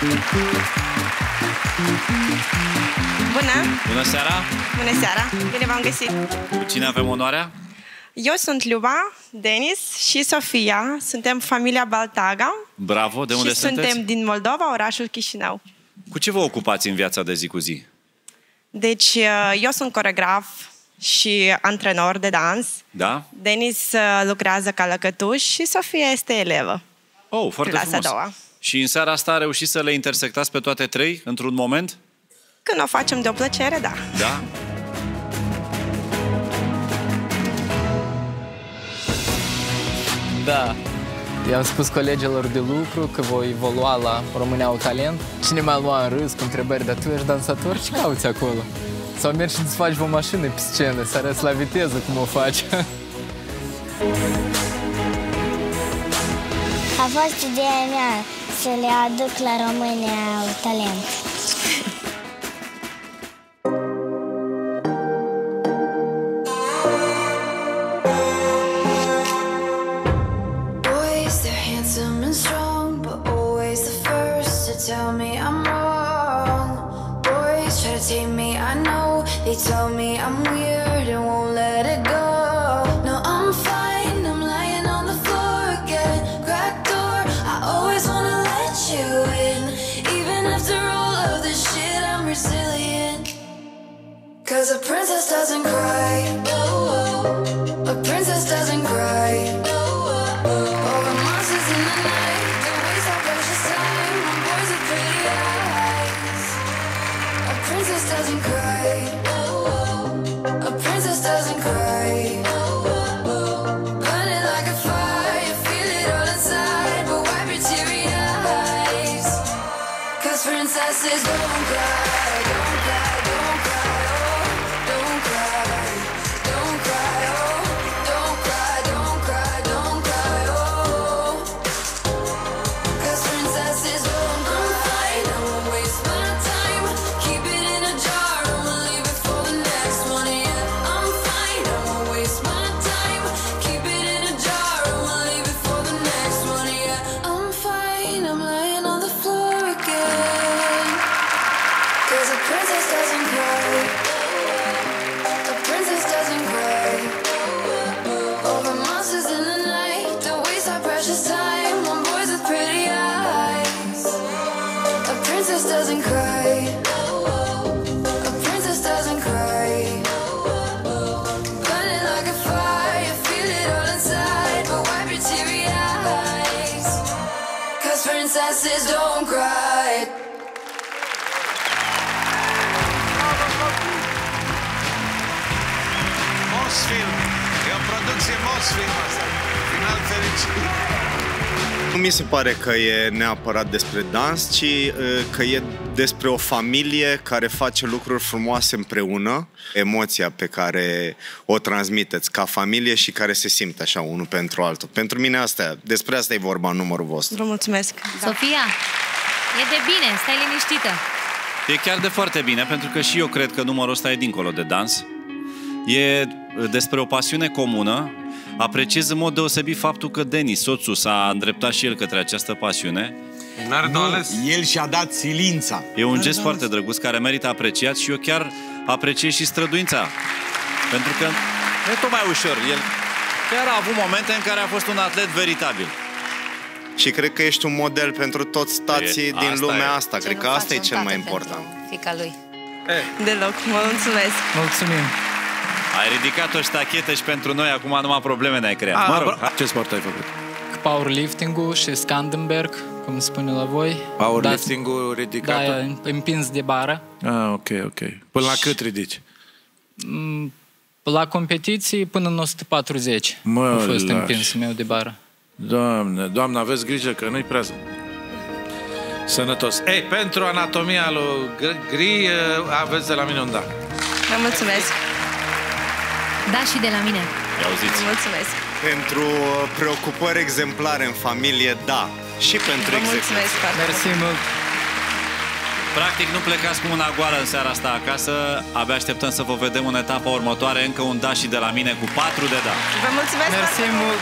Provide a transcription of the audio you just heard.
Bună! Bună seara! Bună seara! Bine v-am găsit! Cu cine avem onoarea? Eu sunt Luba, Denis și Sofia. Suntem familia Baltaga. Bravo! De unde și sunteți? suntem din Moldova, orașul Chișinău. Cu ce vă ocupați în viața de zi cu zi? Deci, uh, eu sunt coregraf și antrenor de dans. Da? Denis uh, lucrează ca lăcătuș și Sofia este elevă. Oh, foarte Clasa frumos. a doua. Și în seara asta a reușit să le intersectați pe toate trei într-un moment? Când o facem de o plăcere, da. Da? Da. I-am spus colegilor de lucru că voi evolua la România au talent. Cine m-a luat în râs cu întrebări, dar tu ești dansator? Ce cauți acolo? Sau mergi și îți faci o mașină pe scenă, să arăți la viteză cum o faci. A fost ideea mea să le aduc la România talent. Boys, they're handsome and strong, but always the first to tell me I'm wrong. Boys try to take me, I know. They tell me I'm weird resilient. Cause a princess doesn't cry. Oh, oh, oh. A princess doesn't cry. Princesses. Don't cry, don't cry, doesn't cry. A princess doesn't cry. Burning like a fire, feel it all inside, but wipe your teary eyes. Cause princesses don't cry. Mosfilm. Final. Nu mi se pare că e neapărat despre dans, ci uh, că e despre o familie care face lucruri frumoase împreună, emoția pe care o transmiteți ca familie și care se simte așa unul pentru altul. Pentru mine asta, despre asta e vorba în numărul vostru. Vă mulțumesc. Da. Sofia, e de bine, stai liniștită. E chiar de foarte bine, pentru că și eu cred că numărul ăsta e dincolo de dans. E despre o pasiune comună. Apreciez în mod deosebit faptul că Denis, soțul, s-a îndreptat și el către această pasiune. N-are de ales. El și-a dat silința. E un gest foarte drăguț care merită apreciat și eu chiar apreciez și străduința. Pentru că nu e tot mai ușor. El chiar a avut momente în care a fost un atlet veritabil. Și cred că ești un model pentru toți tații E, din asta lumea e. asta. Ce Cred nu că asta face e un cel mai tată important. pentru Fica lui. Deloc. Mă mulțumesc. Mulțumim! Ai ridicat o ștachetă și pentru noi acum numai probleme ne-ai creat. A, mă rog, bă, ce sport ai făcut? Powerlifting-ul și Scandenberg, cum spune la voi. Powerlifting-ul Da, ridicat? da, împins de bară. Ah, ok, ok. Până la cât ridici? Mm, La competiții până în 140 Mă, a fost lași. împinsul meu de bară. Doamne, doamne, aveți grijă că nu-i prea sănătos. Ei, pentru anatomia lui Gr- Gri, eh, aveți de la mine un da. Vă mulțumesc. Da și de la mine. Ia auziți. Vă mulțumesc. Pentru uh, preocupări exemplare în familie, da. Și pentru Vă execuție. mulțumesc foarte mult. Mersi mult! Practic nu plecați cu una goală în seara asta acasă. Abia așteptăm să vă vedem în etapa următoare. Încă un da și de la mine cu 4 de da. Vă mulțumesc foarte Mersi mult. mult!